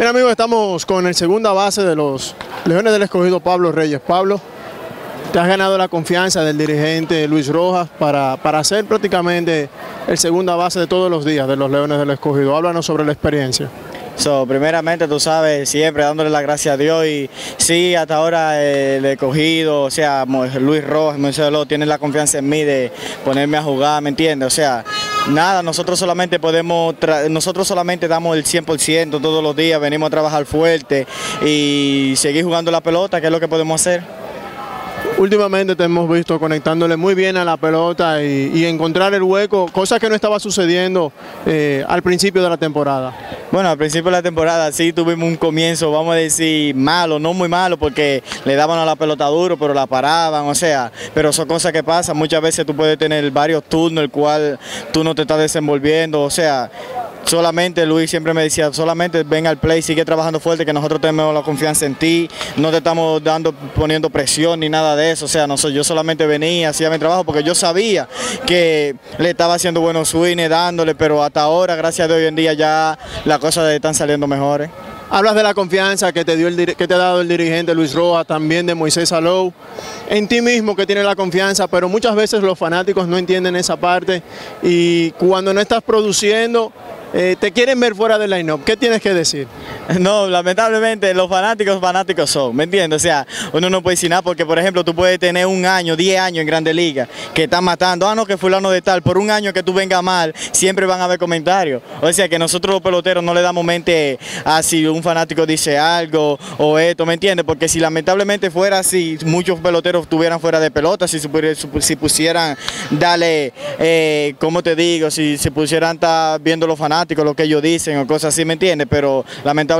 Mira amigos, estamos con el segunda base de los Leones del Escogido, Pablo Reyes. Pablo, te has ganado la confianza del dirigente Luis Rojas para, para ser prácticamente el segunda base de todos los días de los Leones del Escogido. Háblanos sobre la experiencia. So, primeramente, tú sabes, siempre dándole las gracias a Dios y sí, hasta ahora eh, el escogido, o sea, Luis Rojas, Moisés tiene la confianza en mí de ponerme a jugar, ¿me entiendes? O sea, nada, nosotros solamente podemos, nosotros solamente damos el 100% todos los días, venimos a trabajar fuerte y seguir jugando la pelota, que es lo que podemos hacer. Últimamente te hemos visto conectándole muy bien a la pelota y, encontrar el hueco, cosa que no estaba sucediendo eh, al principio de la temporada. Bueno, al principio de la temporada sí tuvimos un comienzo, vamos a decir, malo, no muy malo, porque le daban a la pelota duro, pero la paraban, o sea, pero son cosas que pasan. Muchas veces tú puedes tener varios turnos, el cual tú no te estás desenvolviendo, o sea, solamente Luis siempre me decía, solamente ven al play, sigue trabajando fuerte, que nosotros tenemos la confianza en ti, no te estamos dando, poniendo presión ni nada de eso, o sea, yo solamente venía, hacía mi trabajo, porque yo sabía que le estaba haciendo buenos swings, dándole, pero hasta ahora, gracias a hoy en día ya la cosas están saliendo mejores. Hablas de la confianza que te, dio el, que te ha dado el dirigente Luis Rojas, también de Moisés Alou, en ti mismo que tiene la confianza, pero muchas veces los fanáticos no entienden esa parte y cuando no estás produciendo eh, te quieren ver fuera del line-up, ¿qué tienes que decir? No, lamentablemente los fanáticos fanáticos son, ¿me entiendes? O sea, uno no puede decir nada porque, por ejemplo, tú puedes tener un año, 10 años en Grande Liga que están matando, ah, no, que fulano de tal, por un año que tú vengas mal, siempre van a haber comentarios. O sea, que nosotros los peloteros no le damos mente a si un fanático dice algo o esto, ¿me entiendes? Porque si lamentablemente fuera así, muchos peloteros estuvieran fuera de pelota, si, si pusieran, dale, eh, ¿cómo te digo? Si se pusieran estar viendo los fanáticos, lo que ellos dicen o cosas así, ¿me entiendes? Pero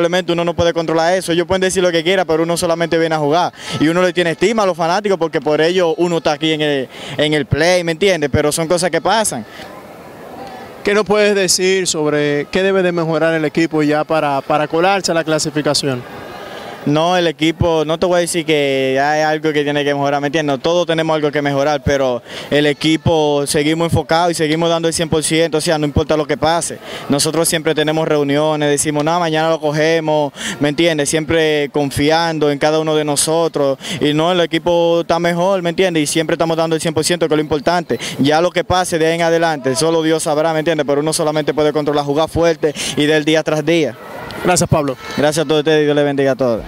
lamentablemente uno no puede controlar eso. Ellos pueden decir lo que quiera, pero uno solamente viene a jugar. Y uno le tiene estima a los fanáticos porque por ello uno está aquí en el, en el play, ¿me entiendes? Pero son cosas que pasan. ¿Qué nos puedes decir sobre qué debe de mejorar el equipo ya para, para colarse a la clasificación? No, el equipo, no te voy a decir que hay algo que tiene que mejorar, ¿me entiendes? Todos tenemos algo que mejorar, pero el equipo seguimos enfocados y seguimos dando el 100%, o sea, no importa lo que pase. Nosotros siempre tenemos reuniones, decimos, no, mañana lo cogemos, ¿me entiendes? Siempre confiando en cada uno de nosotros y no, el equipo está mejor, ¿me entiendes? Y siempre estamos dando el 100%, que es lo importante. Ya lo que pase de ahí en adelante, solo Dios sabrá, ¿me entiendes? Pero uno solamente puede controlar, jugar fuerte y del día tras día. Gracias, Pablo. Gracias a todos ustedes y Dios les bendiga a todos.